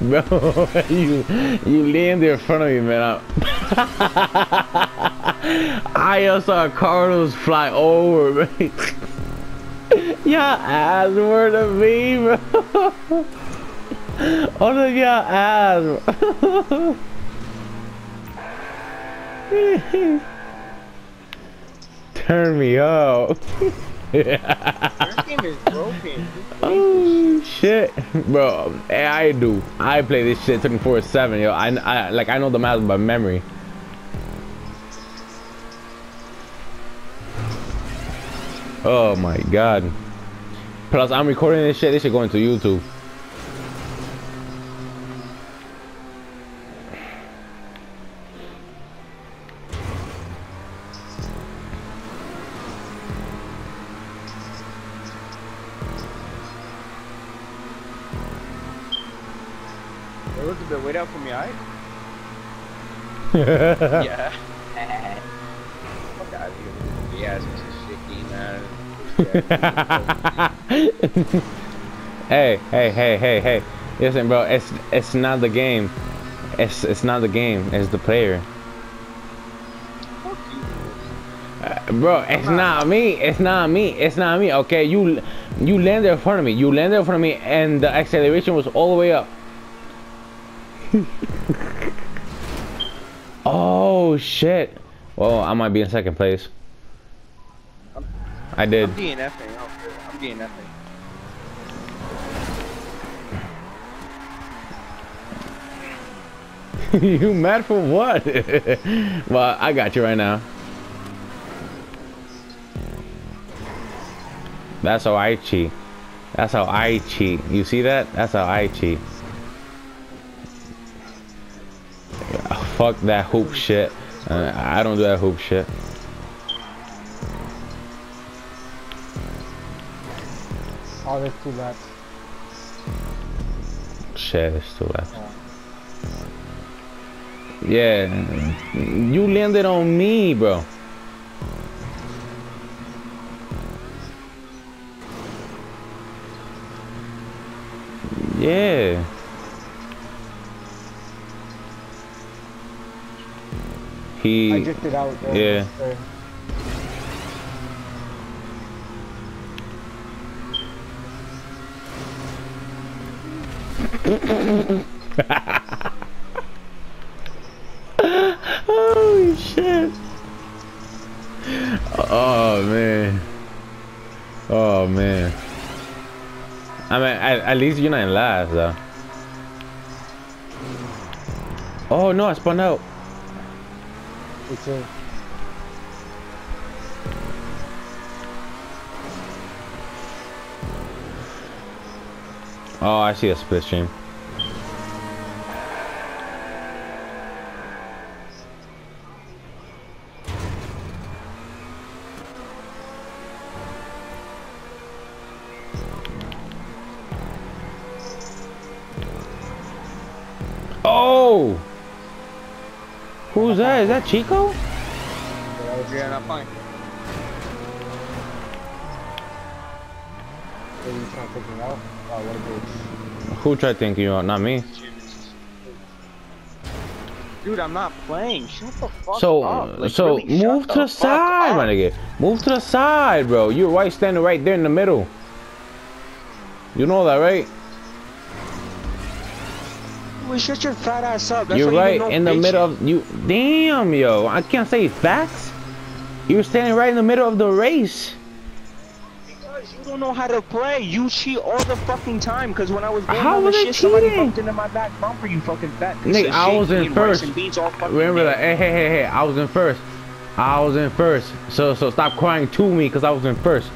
Bro, you you land in front of me, man. I just saw Cardinals fly over me. your ass were to me, bro. All of your ass. Turn me up. game is broken. Oh shit, bro! I do. I play this shit 24/7, yo. I, I like I know the math by memory. Oh my god! Plus, I'm recording this shit. This should going to YouTube. Elizabeth, wait out for me, alright? yeah. Fuck out of here. Yeah, it's just shit game, man. hey, hey, hey, hey, hey! Listen, bro. It's it's not the game. It's it's not the game. It's the player. Uh, bro, it's not me. It's not me. It's not me. Okay, you you landed in front of me. You landed in front of me, and the acceleration was all the way up. oh shit! Well, I might be in second place. I did. I'm DNFing. I'm DNFing. you mad for what? well, I got you right now. That's how I cheat. That's how I cheat. You see that? That's how I cheat. Fuck that hoop shit. Uh, I don't do that hoop shit. Oh, there's two laps. Shit, it's too left. Yeah, you landed on me, bro. Yeah. He. I drifted out. There. Yeah. There. Holy shit. Oh man. Oh man. I mean, at, at least you're not in last though. Oh no, I spun out. Oh, I see a slipstream. That? Is that Chico? Yeah, not fine. Maybe you trying to figure it out. Oh, what a bitch. Who tried thinking you out? Not me. Dude, I'm not playing. Shut the fuck So, up. Like, so really, move to the fuck side, my nigga. Move to the side, bro. You're right, standing right there in the middle. You know that, right? Well, shut your fat ass up. That's You're why you right in the bitch middle of you. Damn, yo, I can't say facts. You're standing right in the middle of the race. Because you don't know how to play. You cheat all the fucking time. Because when I was going How was shit, somebody bumped into my back bumper. You fucking fat Nigga, I was in first. and beans all fucking Remember that? Hey, hey, hey, hey! I was in first. I was in first. So, so stop crying to me, cause I was in first.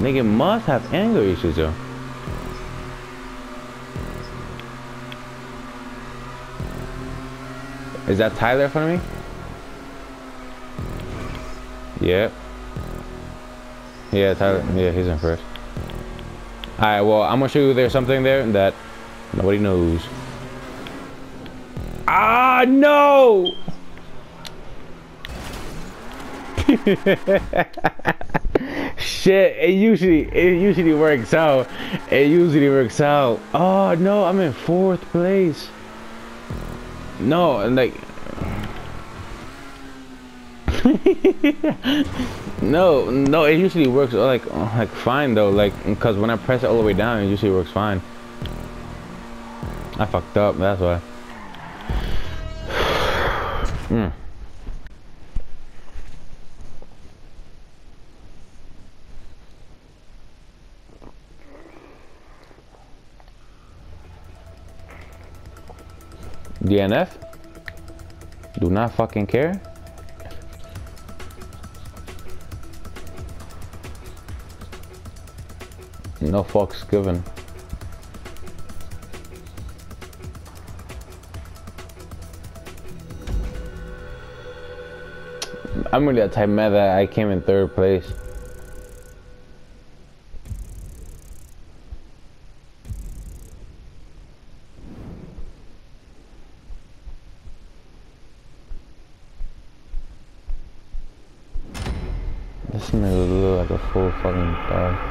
Nigga must have anger issues, yo. Is that Tyler in front of me? Yep. Yeah, Tyler. Yeah, he's in first. Alright, well, I'm gonna show you there's something there that nobody knows. Ah, no! Shit, it usually it usually works out. It usually works out. Oh no, I'm in fourth place. No, and like no, no, it usually works like like fine though. Like because when I press it all the way down, it usually works fine. I fucked up. That's why. mm. DNF? Do not fucking care? No fucks given. I'm really a type mad that I came in third place. This nigga look like a full fucking dog. Mm-mm.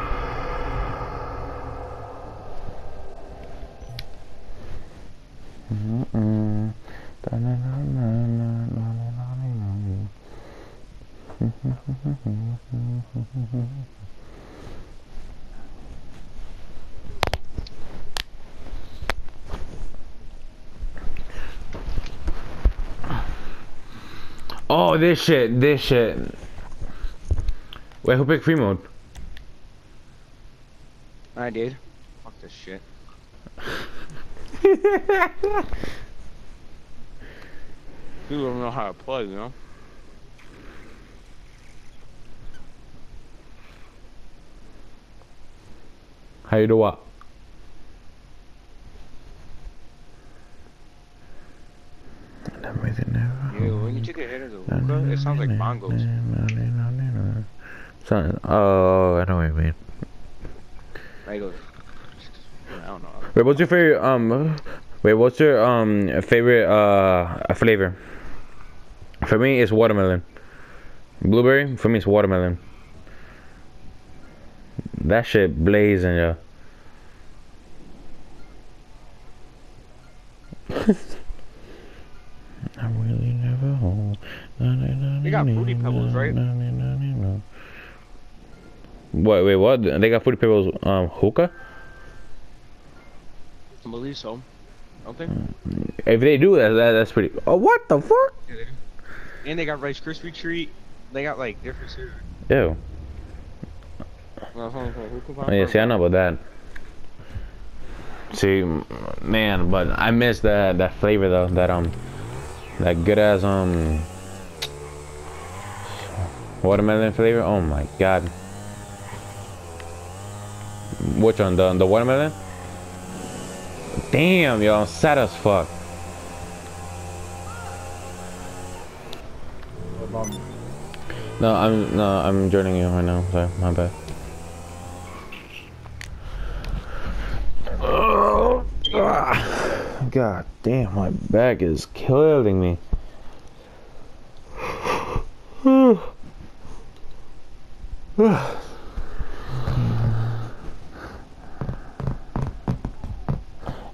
Oh, this shit, this shit. Wait, who picked free mode? I did. Fuck this shit. People don't know how to play, you know? How you do what? Yeah, when you take a hit of the hookah, it sounds like bongos. Son, oh, I know what you mean. Like, uh, I don't know. Wait, what's your favorite, um, wait, what's your, um, favorite, uh, flavor? For me, it's watermelon. Blueberry, for me, it's watermelon. That shit blazing, yo. I really never home. They got Fruity Pebbles, right? What? Wait, what? They got Fruity Pebbles, um, hookah? I believe so. Don't they? If they do that, that that's pretty. Oh, what the fuck? Yeah, they. And they got Rice Krispie treat. They got like different cereal. Ew. Oh, yeah, see, I know about that. See, man, but I miss that that flavor though. That um, that good ass um, watermelon flavor. Oh my god. Which one? The the watermelon? Damn, yo, I'm sad as fuck. No, I'm no, I'm joining you right now. Sorry, my bad. Oh, ah. God damn, my back is killing me.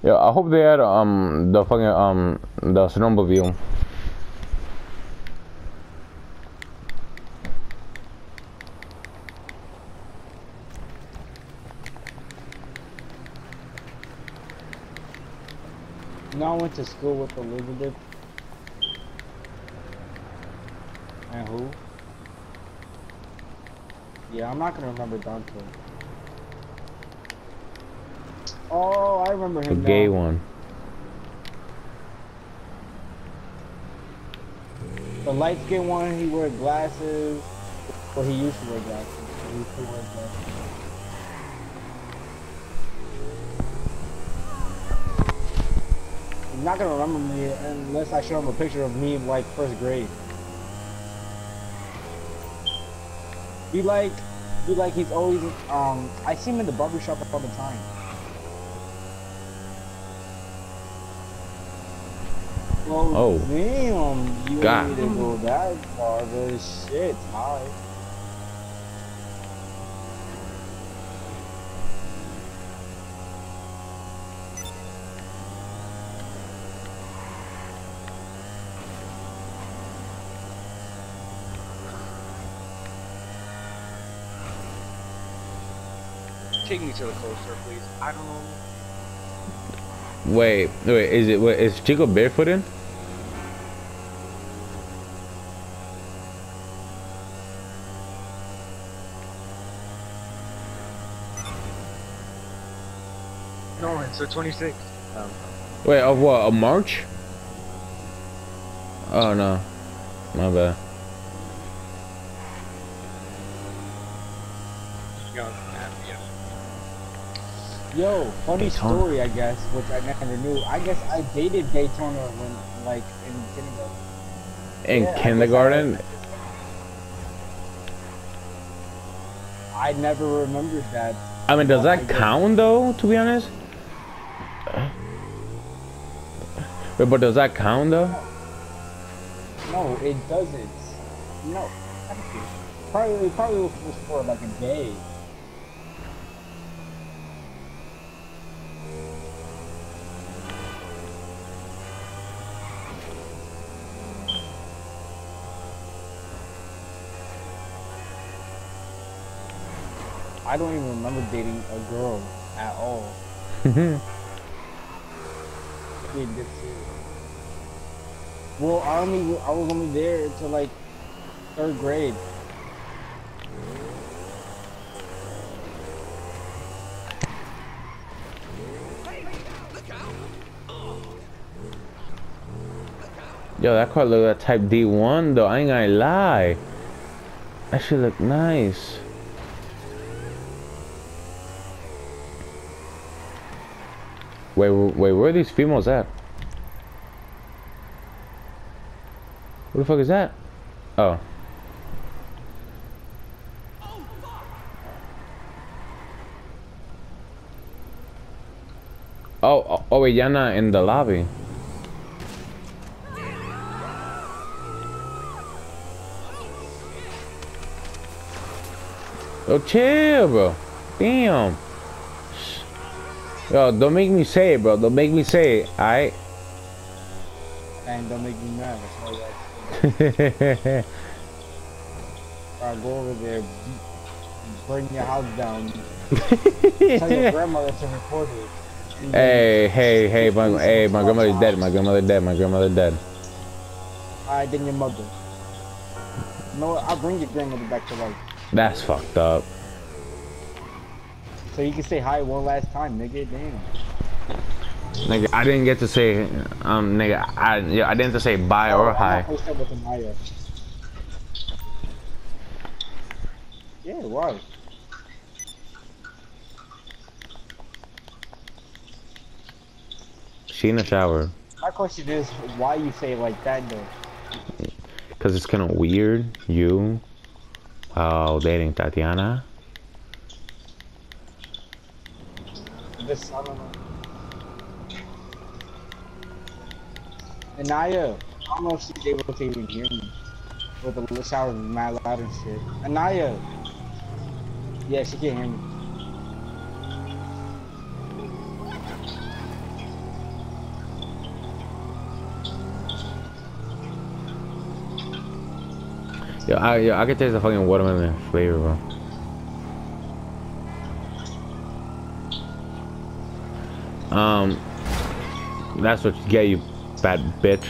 Yeah, I hope they had um the fucking um the snowmobile. You I went to school with Elizabeth. And who? Yeah, I'm not gonna remember Dante. Oh, I remember The him. gay now. one. The light skinned one, he wore glasses. Well, he used to wear glasses. He used to wear glasses. He's not gonna remember me unless I show him a picture of me like first grade. He like, be like he's always. Um, I see him in the barber shop all the time. Oh. oh. damn, you God. need to go that far, but shit, high. Take me to the coaster, please. I don't know. Wait, wait, is it, wait, is Chico barefooted? No, it's the 26th. Um, Wait, of what, of March? Oh no, my bad. Yo, funny Daytona. story, I guess, which I never knew. I guess I dated Daytona when, like, in kindergarten. In Yeah, kindergarten? I never remembered that. I mean, does I that count though, to be honest? Wait, but does that count though? No, it doesn't. No. Probably, probably was for like a day. I don't even remember dating a girl at all. Dead serious. Well, I only I was only there until like third grade. Yo, that car look like Type D1 though. I ain't gonna lie. That should look nice. Wait, wait, where are these females at? What the fuck is that? Oh. Oh, oh, oh wait, not in the lobby. Yo, chill, bro. Damn. Yo, don't make me say it, bro. Don't make me say it, alright? And don't make me mad. That's all you yeah, Alright, go over there, burn your house down. Tell your grandmother to record it. Hey, hey, hey, my, hey, my grandmother's dead. My grandmother's dead. My grandmother's dead. Alright, then your mother. No, I'll bring your grandmother back to life. That's fucked up. So you can say hi one last time, nigga. Damn. Nigga, I didn't get to say, um, nigga, I, yeah, I didn't get to say bye or I'm hi. Yeah, why? She in the shower. My question is, why you say it like that though? Cause it's kind of weird. You, oh, dating Tatiana. This, I don't know. Anaya, I don't know if she's able to even hear me. With the shower mad loud and shit. Anaya! Yeah, she can't hear me. Yo, I, yo, I could taste the fucking watermelon flavor, bro. Um, that's what you get, you fat bitch.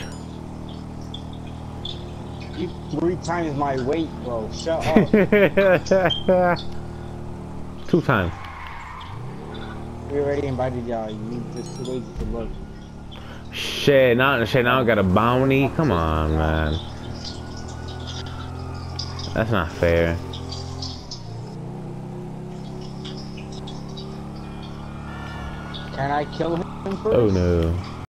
You three times my weight, bro. Shut up. Two times. we already invited y'all. You need just two ways to look. Shit, now, shit, now I got a bounty. Come on, man. That's not fair. Can I kill him oh, first? Oh no.